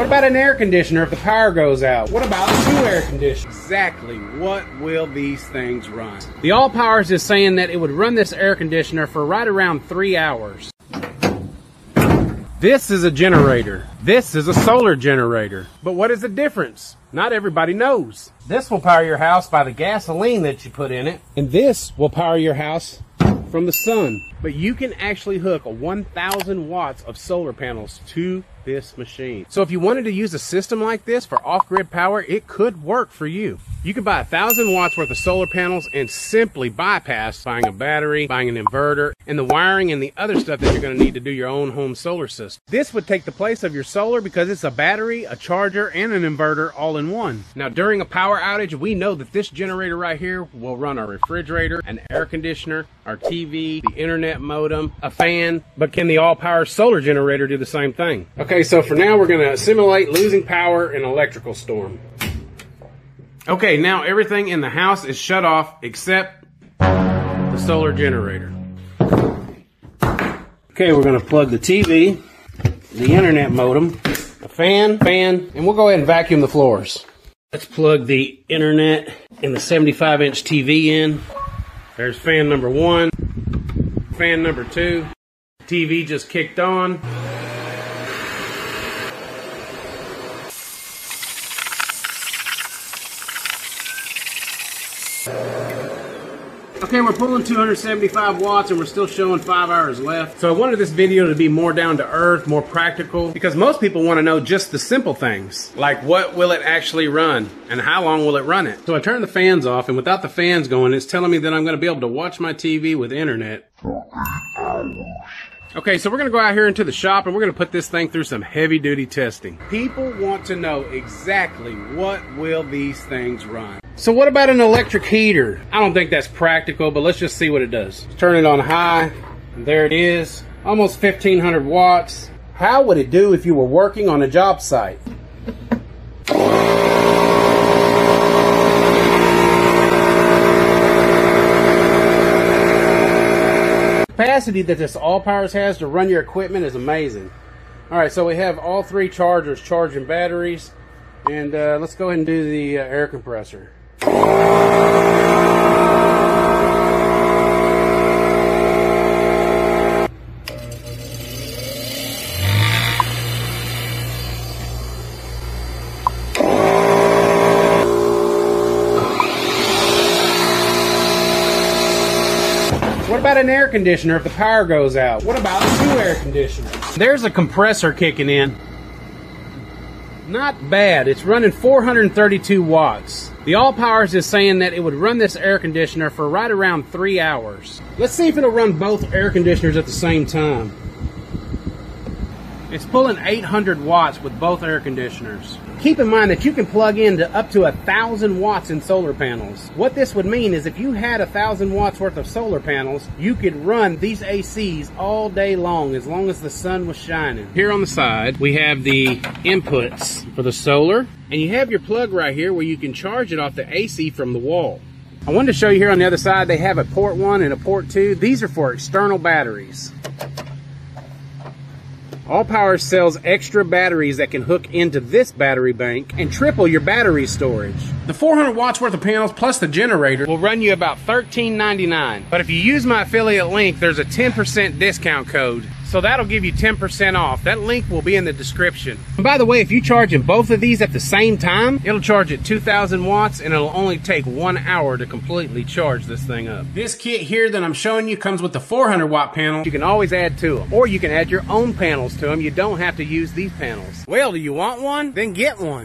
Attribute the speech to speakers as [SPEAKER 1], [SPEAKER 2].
[SPEAKER 1] What about an air conditioner if the power goes out? What about two air conditioners? Exactly what will these things run? The All Powers is saying that it would run this air conditioner for right around three hours. This is a generator. This is a solar generator. But what is the difference? Not everybody knows. This will power your house by the gasoline that you put in it, and this will power your house from the sun. But you can actually hook 1,000 watts of solar panels to this machine. So if you wanted to use a system like this for off-grid power, it could work for you. You could buy a thousand watts worth of solar panels and simply bypass buying a battery, buying an inverter, and the wiring and the other stuff that you're going to need to do your own home solar system. This would take the place of your solar because it's a battery, a charger, and an inverter all in one. Now during a power outage, we know that this generator right here will run our refrigerator, an air conditioner, our TV, the internet modem, a fan, but can the all-power solar generator do the same thing? Okay, so for now we're going to simulate losing power in electrical storm. Okay, now everything in the house is shut off except the solar generator. Okay, we're to plug the TV, the internet modem, the fan, fan, and we'll go ahead and vacuum the floors. Let's plug the internet and the 75 inch TV in. There's fan number one, fan number two. TV just kicked on. Okay, we're pulling 275 watts and we're still showing five hours left. So I wanted this video to be more down to earth, more practical, because most people want to know just the simple things, like what will it actually run and how long will it run it. So I turned the fans off and without the fans going, it's telling me that I'm going to be able to watch my TV with internet. Okay, so we're going to go out here into the shop and we're going to put this thing through some heavy duty testing. People want to know exactly what will these things run. So what about an electric heater? I don't think that's practical, but let's just see what it does. Turn it on high, there it is. Almost 1500 watts. How would it do if you were working on a job site? capacity that this All Powers has to run your equipment is amazing. All right, so we have all three chargers charging batteries, and uh, let's go ahead and do the uh, air compressor. What about an air conditioner if the power goes out? What about two air conditioners? There's a compressor kicking in. Not bad. It's running 432 watts. The All Powers is saying that it would run this air conditioner for right around three hours. Let's see if it'll run both air conditioners at the same time. It's pulling 800 watts with both air conditioners. Keep in mind that you can plug into up to a thousand watts in solar panels. What this would mean is if you had a thousand watts worth of solar panels, you could run these ACs all day long as long as the sun was shining. Here on the side, we have the inputs for the solar, and you have your plug right here where you can charge it off the AC from the wall. I wanted to show you here on the other side, they have a port one and a port two. These are for external batteries. All Power sells extra batteries that can hook into this battery bank and triple your battery storage. The 400 watts worth of panels plus the generator will run you about $13.99. But if you use my affiliate link, there's a 10% discount code. So that'll give you 10% off. That link will be in the description. And by the way, if you charge in both of these at the same time, it'll charge at 2000 watts and it'll only take one hour to completely charge this thing up. This kit here that I'm showing you comes with the 400 watt panel. You can always add to them. Or you can add your own panels to them. You don't have to use these panels. Well, do you want one? Then get one.